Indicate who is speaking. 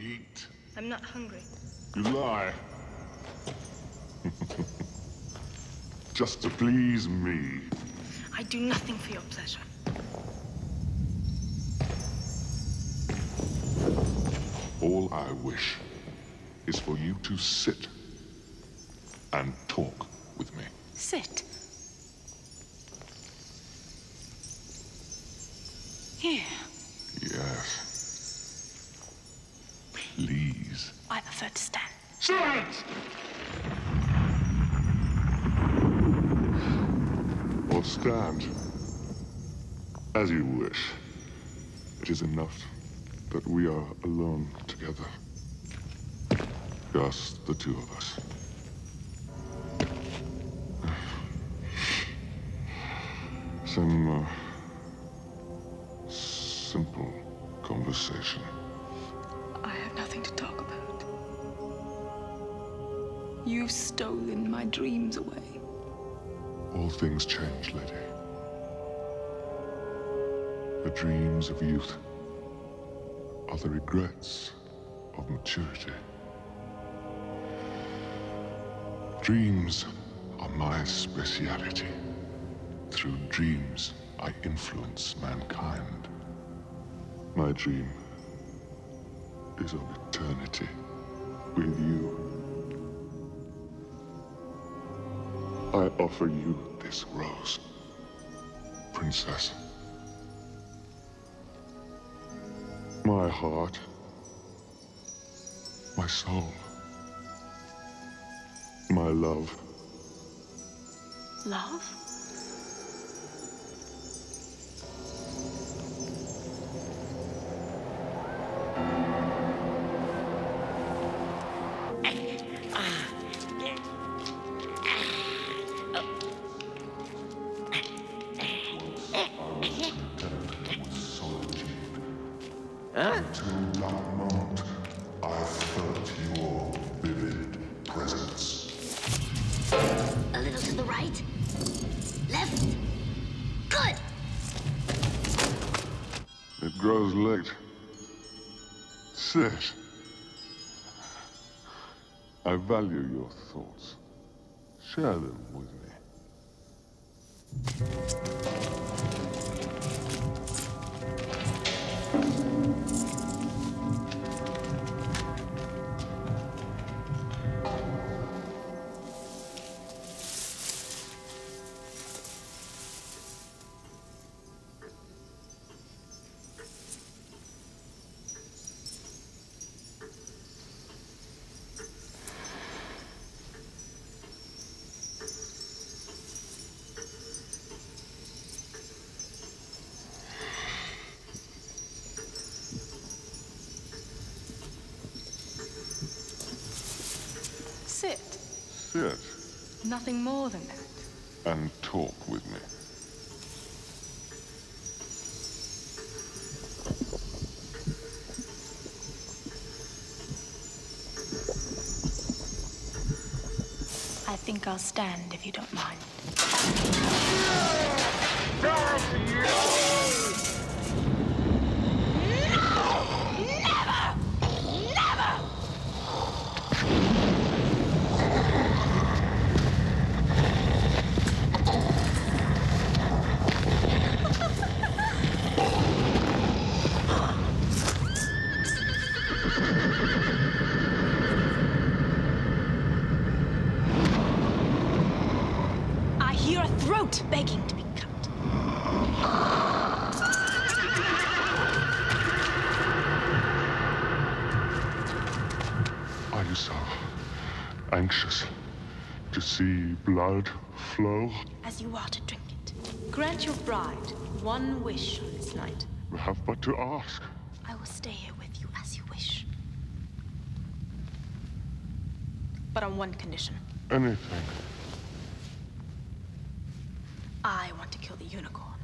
Speaker 1: eat.
Speaker 2: I'm not hungry.
Speaker 1: You lie. Just to please me.
Speaker 2: I do nothing for your pleasure.
Speaker 1: All I wish is for you to sit and talk with me.
Speaker 2: Sit. Here. To stand.
Speaker 1: Silence! Or stand. As you wish. It is enough that we are alone together. Just the two of us. Some, uh, simple conversation.
Speaker 2: I have nothing to talk about. You've stolen my dreams away.
Speaker 1: All things change, lady. The dreams of youth are the regrets of maturity. Dreams are my speciality. Through dreams, I influence mankind. My dream is of eternity with you. I offer you this rose, Princess. My heart, my soul, my love.
Speaker 2: Love?
Speaker 1: Until that moment, I felt your vivid presence.
Speaker 3: A little to the right. Left. Good.
Speaker 1: It grows late. Sit. I value your thoughts. Share them with me.
Speaker 2: Sit Nothing more than that.
Speaker 1: and talk with me.
Speaker 2: I think I'll stand if you don't mind. Throat begging to be cut.
Speaker 1: Are you so anxious to see blood flow?
Speaker 2: As you are to drink it. Grant your bride one wish on this night.
Speaker 1: We have but to ask.
Speaker 2: I will stay here with you as you wish. But on one condition.
Speaker 1: Anything.
Speaker 2: unicorn.